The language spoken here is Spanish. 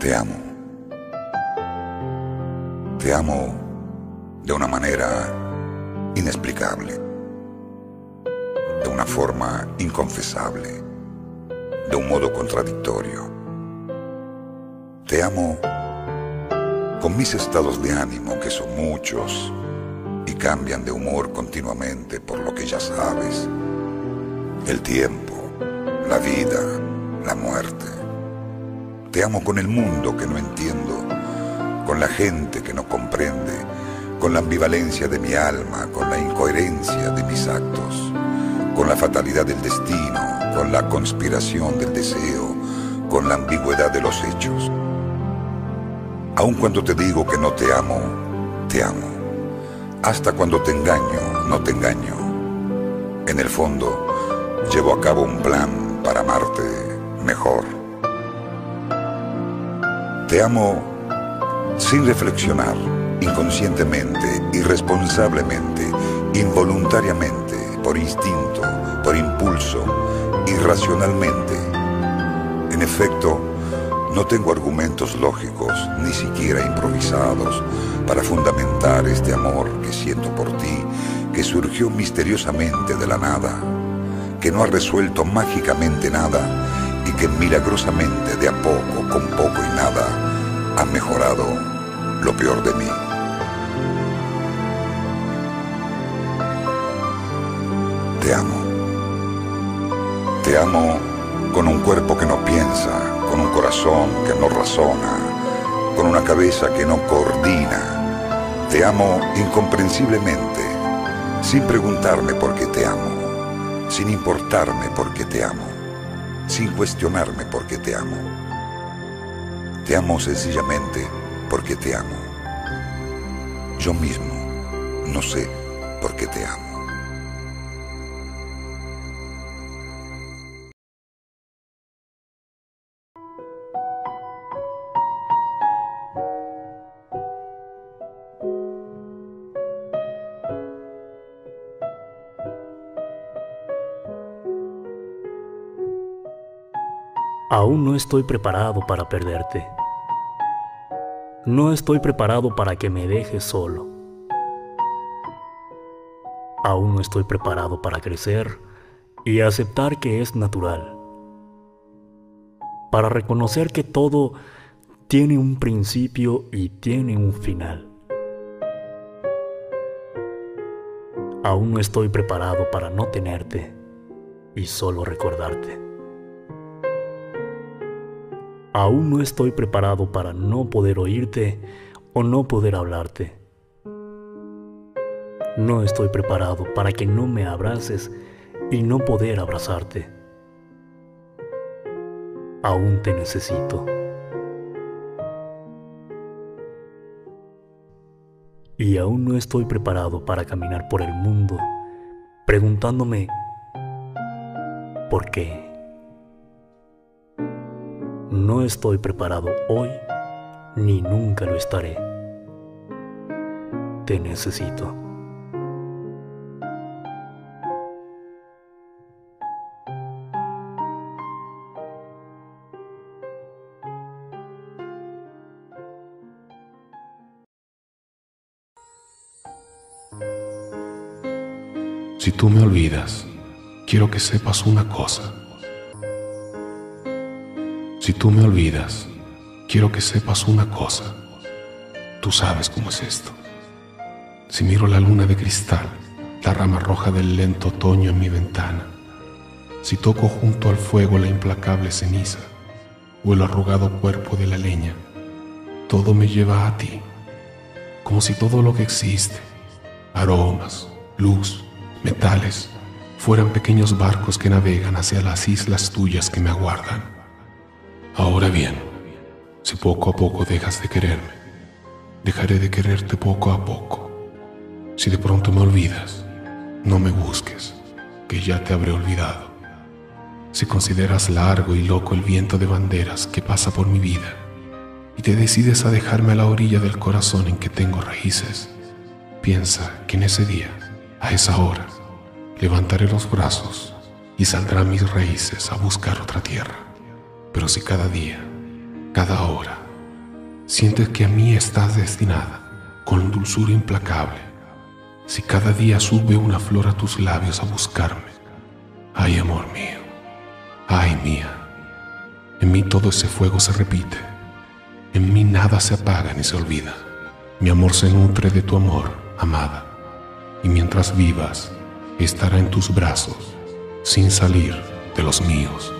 Te amo. Te amo de una manera inexplicable, de una forma inconfesable, de un modo contradictorio. Te amo con mis estados de ánimo, que son muchos y cambian de humor continuamente por lo que ya sabes, el tiempo, la vida, la muerte. Te amo con el mundo que no entiendo, con la gente que no comprende, con la ambivalencia de mi alma, con la incoherencia de mis actos, con la fatalidad del destino, con la conspiración del deseo, con la ambigüedad de los hechos. Aun cuando te digo que no te amo, te amo. Hasta cuando te engaño, no te engaño. En el fondo, llevo a cabo un plan para amarte mejor. Te amo sin reflexionar, inconscientemente, irresponsablemente, involuntariamente, por instinto, por impulso, irracionalmente. En efecto, no tengo argumentos lógicos, ni siquiera improvisados, para fundamentar este amor que siento por ti, que surgió misteriosamente de la nada, que no ha resuelto mágicamente nada que milagrosamente de a poco, con poco y nada, ha mejorado lo peor de mí. Te amo. Te amo con un cuerpo que no piensa, con un corazón que no razona, con una cabeza que no coordina. Te amo incomprensiblemente, sin preguntarme por qué te amo, sin importarme por qué te amo, sin cuestionarme por qué te amo. Te amo sencillamente porque te amo. Yo mismo no sé por qué te amo. Aún no estoy preparado para perderte. No estoy preparado para que me dejes solo. Aún no estoy preparado para crecer y aceptar que es natural. Para reconocer que todo tiene un principio y tiene un final. Aún no estoy preparado para no tenerte y solo recordarte. Aún no estoy preparado para no poder oírte o no poder hablarte. No estoy preparado para que no me abraces y no poder abrazarte. Aún te necesito. Y aún no estoy preparado para caminar por el mundo preguntándome ¿por qué? No estoy preparado hoy ni nunca lo estaré. Te necesito. Si tú me olvidas, quiero que sepas una cosa. Si tú me olvidas, quiero que sepas una cosa. Tú sabes cómo es esto. Si miro la luna de cristal, la rama roja del lento otoño en mi ventana, si toco junto al fuego la implacable ceniza o el arrugado cuerpo de la leña, todo me lleva a ti, como si todo lo que existe, aromas, luz, metales, fueran pequeños barcos que navegan hacia las islas tuyas que me aguardan. Ahora bien, si poco a poco dejas de quererme, dejaré de quererte poco a poco. Si de pronto me olvidas, no me busques, que ya te habré olvidado. Si consideras largo y loco el viento de banderas que pasa por mi vida y te decides a dejarme a la orilla del corazón en que tengo raíces, piensa que en ese día, a esa hora, levantaré los brazos y saldrán mis raíces a buscar otra tierra. Pero si cada día, cada hora, Sientes que a mí estás destinada, con dulzura implacable. Si cada día sube una flor a tus labios a buscarme, ay amor mío, ay mía, en mí todo ese fuego se repite, en mí nada se apaga ni se olvida. Mi amor se nutre de tu amor, amada, y mientras vivas, estará en tus brazos, sin salir de los míos.